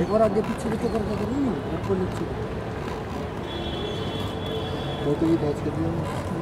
एक बार आगे पीछे लेके करके करो ना ऊपर नीचे तो ये बात कर दिया